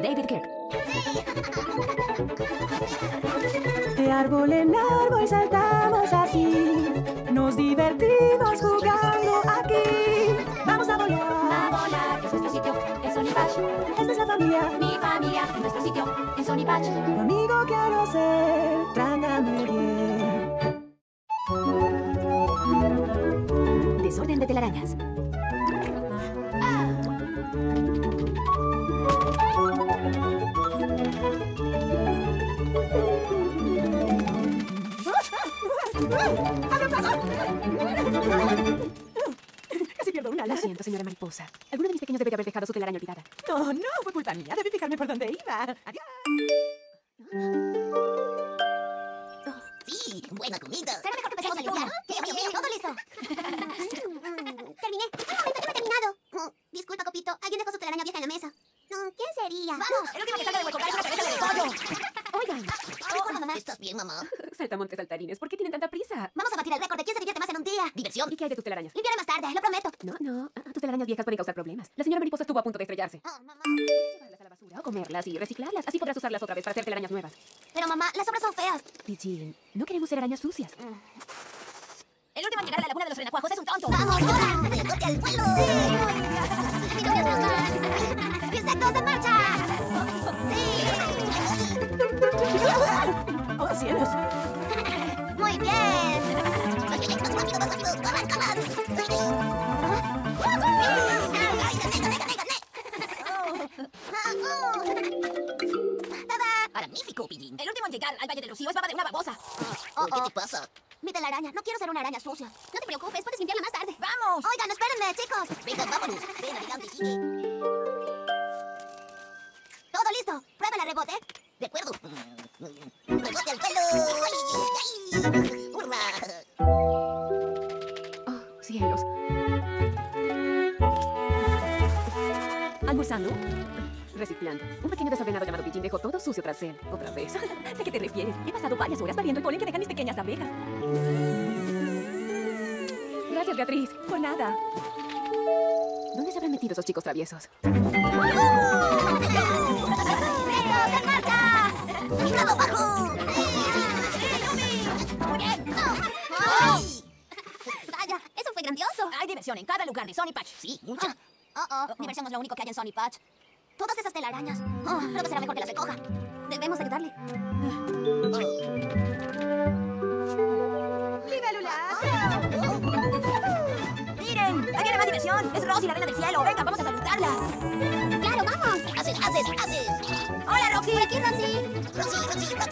de David Kirk. De árbol en árbol saltamos así. Nos divertimos jugando aquí. Vamos a volar. A volar, es nuestro sitio en Sony Patch. Esta es la familia. Mi familia es nuestro sitio en Sony Patch. Tu amigo quiero ser. Trágame bien. Desorden de telarañas. Sí, buena comida. Será mejor que empecemos a limpiar. ¡Qué bien! ¡Todo listo! Terminé. Un momento, no he terminado. Oh, disculpa, Copito. Alguien dejó su telaraña vieja en la mesa. ¿Quién sería? ¡Vamos! El último que salga de hueco es una cabeza de pollo. Oigan, mamá. ¿Estás bien, mamá? saltamontes saltarines, ¿por qué tienen tanta prisa? Vamos a batir el récord de quién Diversión. ¿Y qué hay de tus telarañas? Limpiaré más tarde, lo prometo. No, no, ah, tus telarañas viejas pueden causar problemas. La señora mariposa estuvo a punto de estrellarse. Oh, mamá. Llevarlas a la basura o comerlas y reciclarlas. Así podrás usarlas otra vez para hacer telarañas nuevas. Pero mamá, las obras son feas. Pichín, no queremos ser arañas sucias. El último en llegar a la laguna de los renacuajos es un tonto. ¡Vamos, ahora! ¡Rebote al vuelo! ¡Sí! ¡Insectos en marcha! ¡Oh, cielos! Magnífico, Pillín. El último en llegar al Valle del Rocío es baba de una babosa. Oh, ¿Qué oh. te pasa? Mi telaraña. No quiero ser una araña sucia. No te preocupes, puedes limpiarla más tarde. ¡Vamos! Oigan, espérenme, chicos. Venga, vámonos. Ven, adelante, sigue. Todo listo. Pruébala, rebote. De acuerdo. ¡Rebote al vuelo! ¡Ay, ay! ¡Hurra! Reciclando. Un pequeño desordenado llamado Pichín dejó todo sucio tras él. Otra vez. sé que te refieres. He pasado varias horas barriendo el polen que dejan mis pequeñas abejas. Gracias, Beatriz. Por nada. ¿Dónde se habrán metido esos chicos traviesos? ¡Insectos en marcha! ¡Ay! Vaya, eso fue grandioso. Hay diversión en cada lugar de Sony Patch. Sí, mucha. Oh, oh, diversión es lo único que hay en Sony Patch. Todas esas telarañas. Oh, creo que será mejor que las recoja. Debemos ayudarle. ¡Miren! ¡Ahí viene más diversión! ¡Es Rosy, la reina del cielo! ¡Venga, vamos a saludarla! ¡Claro, vamos! ¡Haces, haces, haces! ¡Hola, Roxy! ¡Por aquí, Roxy! ¡Roxy, Roxy, Roxy!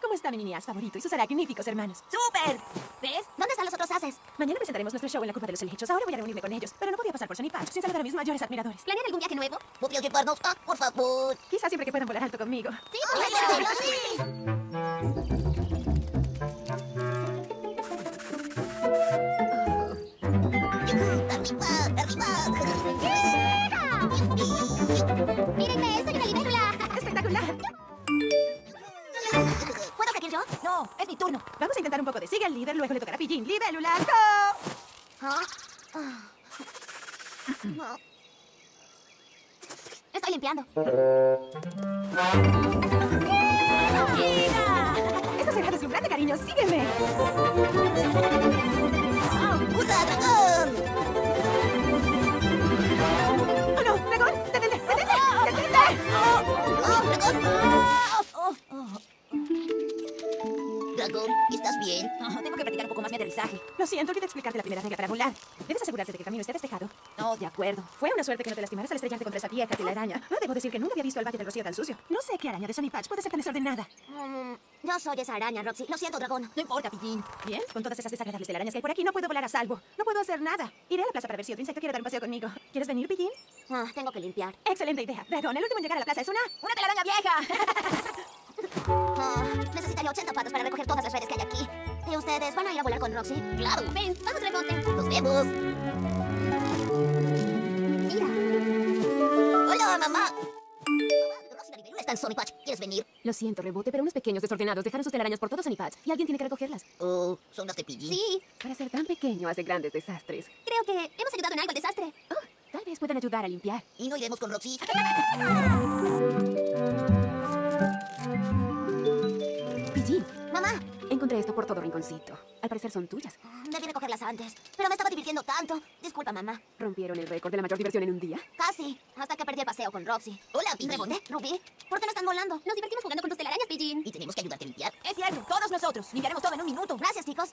¿Cómo está mi mini as favorito y sus magníficos hermanos? ¡Súper! ¿Ves? ¿Dónde están los otros haces? Mañana presentaremos nuestro show en la Curva de los Helechos. Ahora voy a reunirme con ellos, pero no podía pasar por Sony Patch sin saludar a mis mayores admiradores. ¿Planean algún viaje nuevo? ¿Podrías llevarnos? ¡Ah, por favor! Quizás siempre que puedan volar alto conmigo. Sí, sí. sigue al líder, luego le tocará a Pillín. Estoy limpiando. Esto será deslumbrante, cariño. ¡Sígueme! Tengo que practicar un poco más mi aterrizaje. Lo siento, olvidé explicarte la primera regla para volar. Debes asegurarte de que el camino esté despejado. No, de acuerdo. Fue una suerte que no te lastimaras al estrellarte contra esa vieja telaraña. No debo decir que nunca había visto al Valle del Rocío tan sucio. No sé qué araña de Sony Patch puede ser tan desordenada. Mm, yo soy esa araña, Roxy. Lo siento, dragón. No importa, Pillín. Bien, con todas esas desagradables telarañas que hay por aquí, no puedo volar a salvo. No puedo hacer nada. Iré a la plaza para ver si otro insecto quiere dar un paseo conmigo. ¿Quieres venir, Pillín? Ah, tengo que limpiar. Excelente idea. Dragón, el último en llegar a la plaza es una... ¡Una telaraña vieja! Ah, necesitaría 80 patos para recoger todas las redes que hay aquí. ¿Y ustedes van a ir a volar con Roxy? ¡Claro! Ven, vamos, rebote. ¡Nos vemos! Mira. ¡Hola, mamá! Sony Patch. ¿Quieres venir? Lo siento, Rebote, pero unos pequeños desordenados dejaron sus telarañas por todo Sunny Patch y alguien tiene que recogerlas. Oh, son las de Pillín. Sí, Para ser tan pequeño hace grandes desastres. creo que hemos ayudado en algo al desastre. Tal vez puedan ayudar a limpiar. Y no iremos con Roxy. encontré esto por todo rinconcito. Al parecer son tuyas. debí recogerlas antes. Pero me estaba divirtiendo tanto. Disculpa, mamá. ¿Rompieron el récord de la mayor diversión en un día? Casi. Hasta que perdí el paseo con Roxy. Hola, Pillín. Rebote, Ruby. ¿Por qué no están volando? Nos divertimos jugando con tus telarañas, Pidgin. Y tenemos que ayudarte a limpiar. Es cierto, todos nosotros. Limpiaremos todo en un minuto. Gracias, chicos.